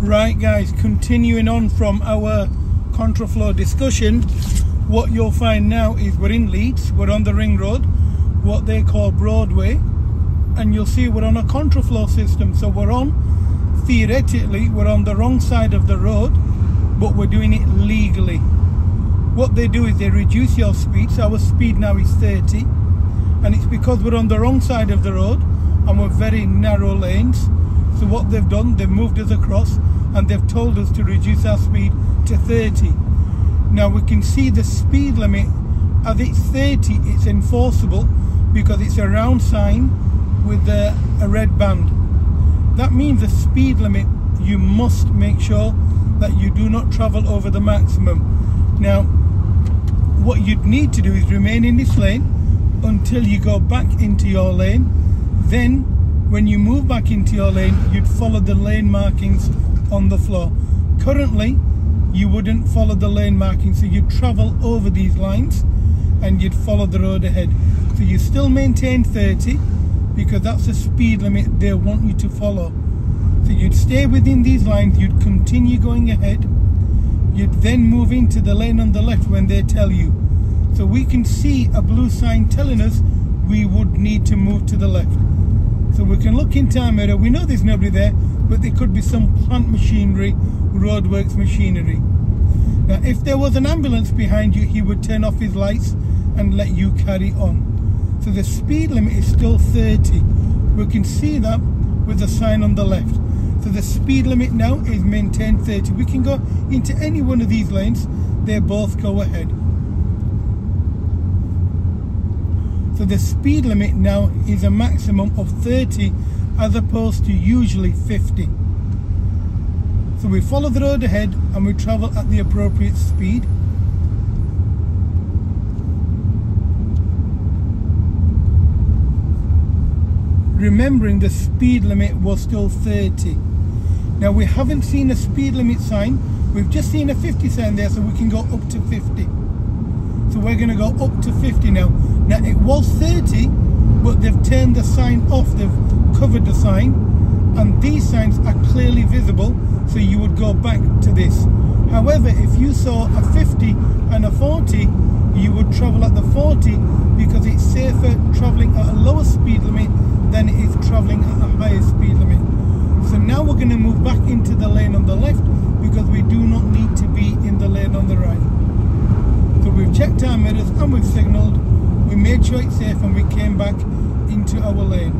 Right guys, continuing on from our contraflow discussion, what you'll find now is we're in Leeds, we're on the ring road, what they call Broadway, and you'll see we're on a contraflow system. So we're on, theoretically, we're on the wrong side of the road, but we're doing it legally. What they do is they reduce your speed, so our speed now is 30, and it's because we're on the wrong side of the road, and we're very narrow lanes, so what they've done, they've moved us across and they've told us to reduce our speed to 30. Now we can see the speed limit as it's 30, it's enforceable because it's a round sign with a, a red band. That means the speed limit, you must make sure that you do not travel over the maximum. Now, what you'd need to do is remain in this lane until you go back into your lane. Then when you move back into your lane, you'd follow the lane markings on the floor. Currently, you wouldn't follow the lane markings, so you'd travel over these lines and you'd follow the road ahead. So you still maintain 30 because that's the speed limit they want you to follow. So you'd stay within these lines, you'd continue going ahead, you'd then move into the lane on the left when they tell you. So we can see a blue sign telling us we would need to move to the left. So we can look into our mirror. We know there's nobody there, but there could be some plant machinery, roadworks machinery. Now, if there was an ambulance behind you, he would turn off his lights and let you carry on. So the speed limit is still 30. We can see that with the sign on the left. So the speed limit now is maintained 30. We can go into any one of these lanes. They both go ahead. So the speed limit now is a maximum of 30 as opposed to usually 50. So we follow the road ahead and we travel at the appropriate speed. Remembering the speed limit was still 30. Now we haven't seen a speed limit sign, we've just seen a 50 sign there so we can go up to 50. So we're going to go up to 50 now. Now it was 30, but they've turned the sign off. They've covered the sign. And these signs are clearly visible, so you would go back to this. However, if you saw a 50 and a 40, you would travel at the 40 because it's safer traveling at a lower speed limit than it is traveling at a higher speed limit. So now we're going to move back into the lane on the left because we do not need to be in the lane on the right. Checked our mirrors and we've signalled, we made sure it's safe and we came back into our lane.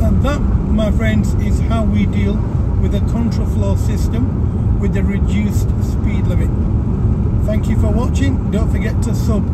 And that, my friends, is how we deal with a contraflow system with a reduced speed limit. Thank you for watching. Don't forget to sub.